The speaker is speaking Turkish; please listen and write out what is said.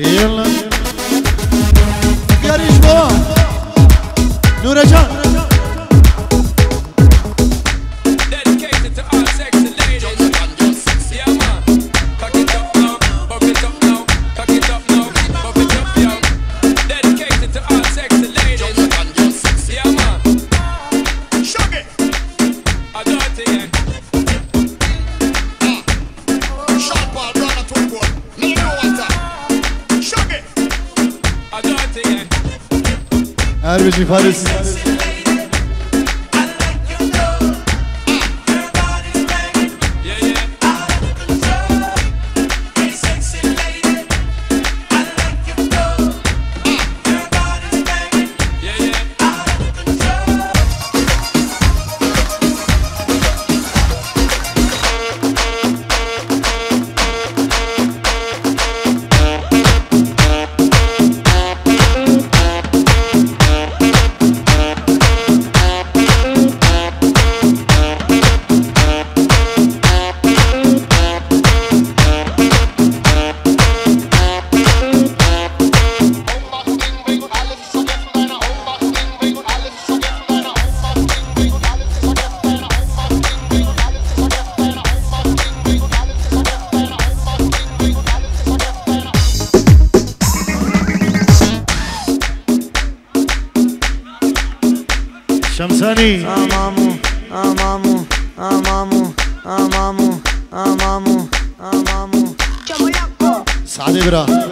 Ireland Her bir şey this. Sunny Amamu, amamu, amamu, amamu, amamu, amamu. Çabalaco Sade bra.